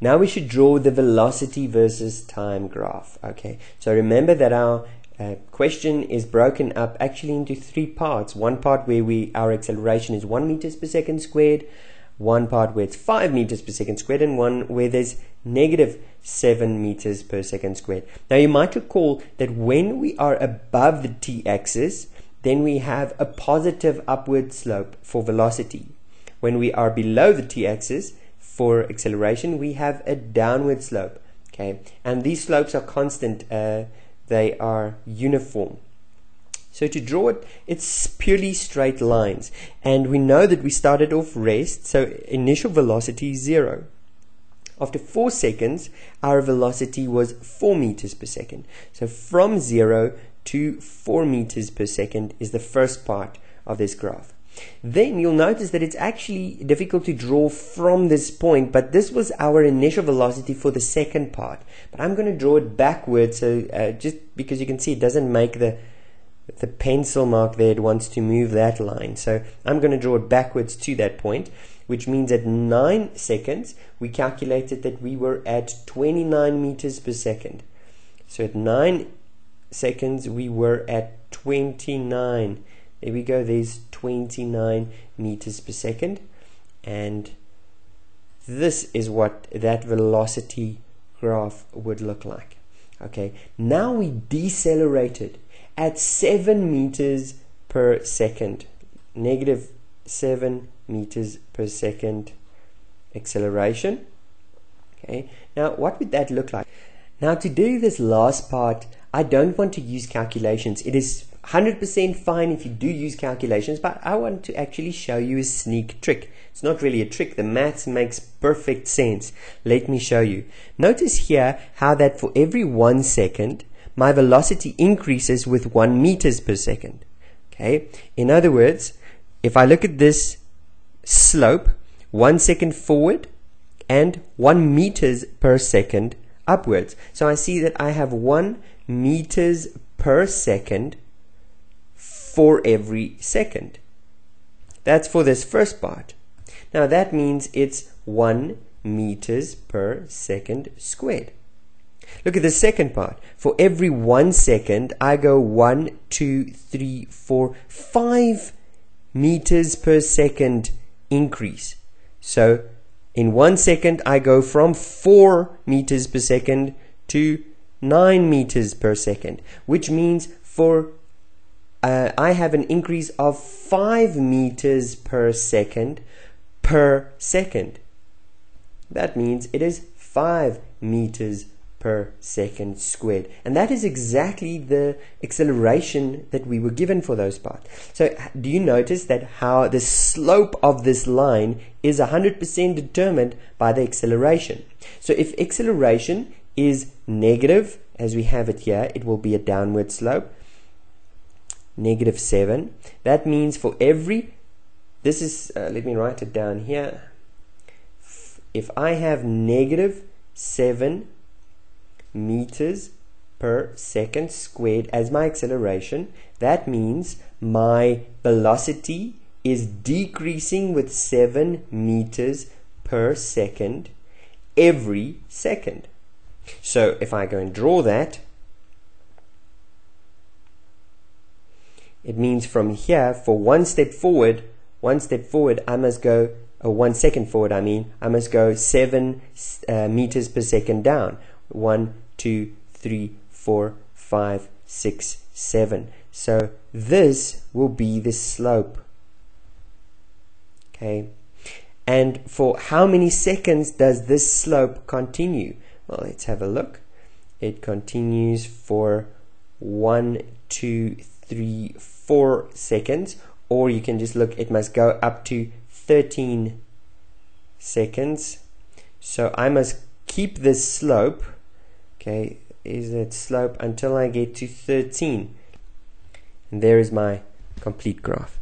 Now we should draw the velocity versus time graph. Okay, so remember that our uh, question is broken up actually into three parts. One part where we our acceleration is one meters per second squared, one part where it's five meters per second squared, and one where there's negative seven meters per second squared. Now you might recall that when we are above the t-axis, then we have a positive upward slope for velocity. When we are below the t-axis for acceleration, we have a downward slope. Okay, and these slopes are constant. Uh, they are uniform. So to draw it, it's purely straight lines. And we know that we started off rest, so initial velocity is zero. After 4 seconds, our velocity was 4 meters per second. So from 0 to 4 meters per second is the first part of this graph. Then you'll notice that it's actually difficult to draw from this point, but this was our initial velocity for the second part. But I'm going to draw it backwards, so uh, just because you can see it doesn't make the the pencil mark there, it wants to move that line. So I'm going to draw it backwards to that point, which means at 9 seconds, we calculated that we were at 29 meters per second. So at 9 seconds, we were at 29 there we go. There's 29 meters per second. And this is what that velocity graph would look like. Okay. Now we decelerated at 7 meters per second. Negative 7 meters per second acceleration. Okay. Now what would that look like? Now to do this last part I don't want to use calculations. It is 100% fine if you do use calculations, but I want to actually show you a sneak trick. It's not really a trick, the maths makes perfect sense. Let me show you. Notice here how that for every one second, my velocity increases with one meters per second. Okay, in other words, if I look at this slope, one second forward and one meters per second upwards. So I see that I have one meters per second for every second. That's for this first part. Now that means it's 1 meters per second squared. Look at the second part. For every one second, I go one, two, three, four, five meters per second increase. So in one second, I go from 4 meters per second to 9 meters per second, which means for uh, I have an increase of 5 meters per second per second. That means it is 5 meters per second squared. And that is exactly the acceleration that we were given for those parts. So do you notice that how the slope of this line is 100% determined by the acceleration. So if acceleration is negative, as we have it here, it will be a downward slope negative 7. That means for every, this is, uh, let me write it down here. If I have negative 7 meters per second squared as my acceleration, that means my velocity is decreasing with 7 meters per second every second. So if I go and draw that, It means from here, for one step forward, one step forward, I must go, or one second forward, I mean, I must go seven uh, meters per second down. One, two, three, four, five, six, seven. So this will be the slope. Okay. And for how many seconds does this slope continue? Well, let's have a look. It continues for one, two, three, four seconds, or you can just look, it must go up to 13 seconds. So I must keep this slope, okay, is it slope until I get to 13. And there is my complete graph.